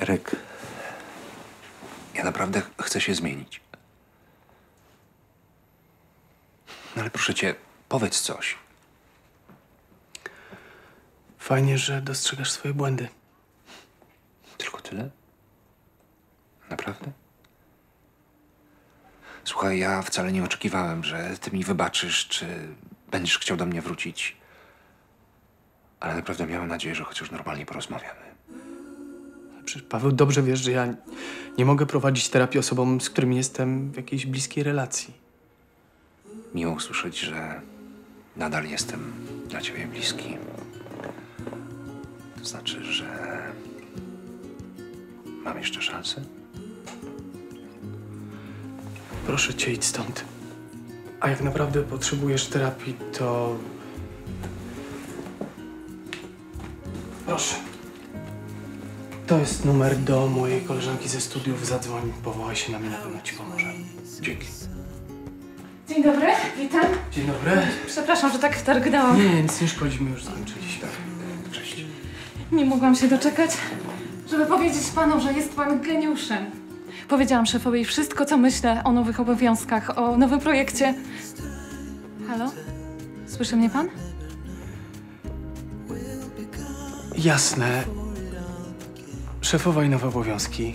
Eryk, ja naprawdę chcę się zmienić. No ale proszę cię, powiedz coś. Fajnie, że dostrzegasz swoje błędy. Tylko tyle? Naprawdę? Słuchaj, ja wcale nie oczekiwałem, że ty mi wybaczysz, czy będziesz chciał do mnie wrócić. Ale naprawdę miałem nadzieję, że chociaż normalnie porozmawiamy. Przecież Paweł dobrze wiesz, że ja nie mogę prowadzić terapii osobom, z którymi jestem w jakiejś bliskiej relacji. Miło usłyszeć, że nadal jestem dla ciebie bliski. To znaczy, że mam jeszcze szansę? Proszę cię, idź stąd. A jak naprawdę potrzebujesz terapii, to... Proszę. To jest numer do mojej koleżanki ze studiów. Zadzwoń, powołaj się na mnie, na pewno ci pomoże. Dzięki. Dzień dobry, witam. Dzień dobry. Przepraszam, że tak wtargnęłam. Nie, nic nie szkodzi, my już skończyliśmy. Cześć. Nie mogłam się doczekać, żeby powiedzieć panu, że jest pan geniuszem. Powiedziałam szefowi wszystko, co myślę o nowych obowiązkach, o nowym projekcie. Halo? Słyszy mnie pan? Jasne. Szefowa i nowe obowiązki.